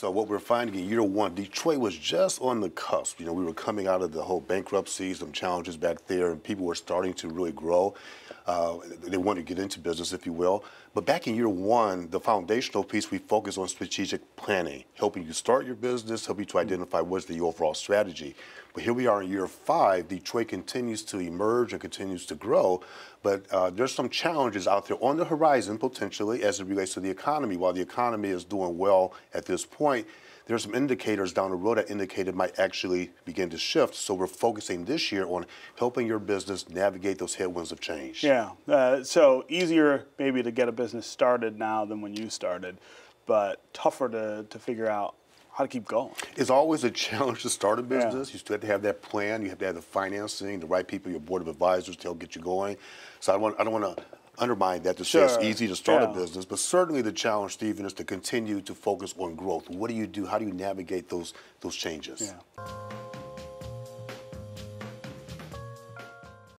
So what we're finding in year one, Detroit was just on the cusp. You know, we were coming out of the whole bankruptcy, some challenges back there, and people were starting to really grow. Uh, they wanted to get into business, if you will. But back in year one, the foundational piece, we focused on strategic planning, helping you start your business, helping you to identify what's the overall strategy. But here we are in year five. Detroit continues to emerge and continues to grow. But uh, there's some challenges out there on the horizon potentially as it relates to the economy. While the economy is doing well at this point, there's some indicators down the road that indicated might actually begin to shift. So we're focusing this year on helping your business navigate those headwinds of change. Yeah. Uh, so easier maybe to get a business started now than when you started, but tougher to, to figure out how to keep going. It's always a challenge to start a business. Yeah. You still have to have that plan. You have to have the financing, the right people, your board of advisors to help get you going. So I want, I don't want to undermine that to sure. say it's easy to start yeah. a business, but certainly the challenge, Stephen, is to continue to focus on growth. What do you do? How do you navigate those those changes? Yeah.